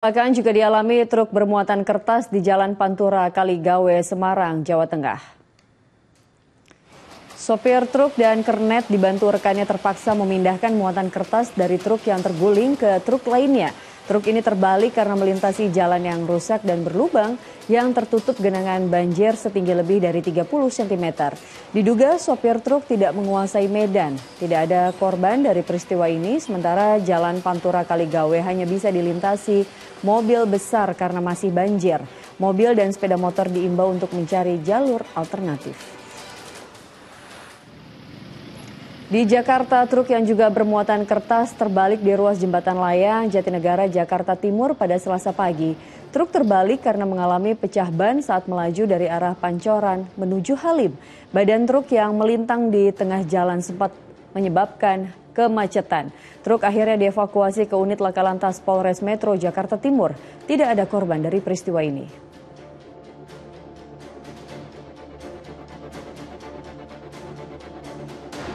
Kecelakaan juga dialami truk bermuatan kertas di Jalan Pantura Kaligawe, Semarang, Jawa Tengah. Sopir truk dan kernet dibantu rekannya terpaksa memindahkan muatan kertas dari truk yang terguling ke truk lainnya. Truk ini terbalik karena melintasi jalan yang rusak dan berlubang yang tertutup genangan banjir setinggi lebih dari 30 cm. Diduga sopir truk tidak menguasai medan. Tidak ada korban dari peristiwa ini, sementara jalan Pantura Kaligawe hanya bisa dilintasi mobil besar karena masih banjir. Mobil dan sepeda motor diimbau untuk mencari jalur alternatif. Di Jakarta, truk yang juga bermuatan kertas terbalik di ruas jembatan layang Jatinegara, Jakarta Timur pada selasa pagi. Truk terbalik karena mengalami pecah ban saat melaju dari arah Pancoran menuju Halim. Badan truk yang melintang di tengah jalan sempat menyebabkan kemacetan. Truk akhirnya dievakuasi ke unit laka lantas Polres Metro Jakarta Timur. Tidak ada korban dari peristiwa ini.